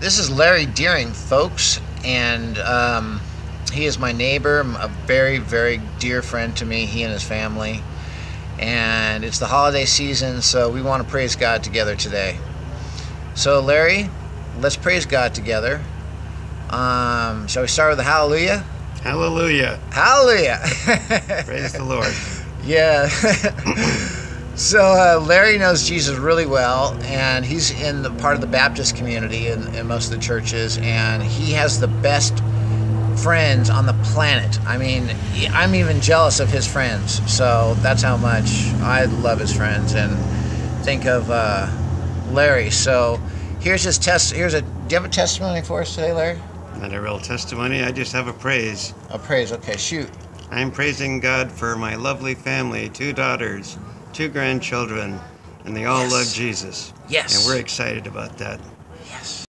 This is Larry Deering, folks, and um, he is my neighbor, a very, very dear friend to me, he and his family. And it's the holiday season, so we want to praise God together today. So, Larry, let's praise God together. Um, shall we start with the hallelujah? Hallelujah. Hallelujah. Praise the Lord. Yeah. so uh, Larry knows Jesus really well, and he's in the part of the Baptist community in, in most of the churches, and he has the best friends on the planet. I mean, I'm even jealous of his friends. So that's how much I love his friends and think of uh, Larry. So here's his test. Here's a. Do you have a testimony for us today, Larry? Not a real testimony, I just have a praise. A praise. Okay, shoot. I'm praising God for my lovely family, two daughters, two grandchildren, and they all yes. love Jesus. Yes. And we're excited about that. Yes.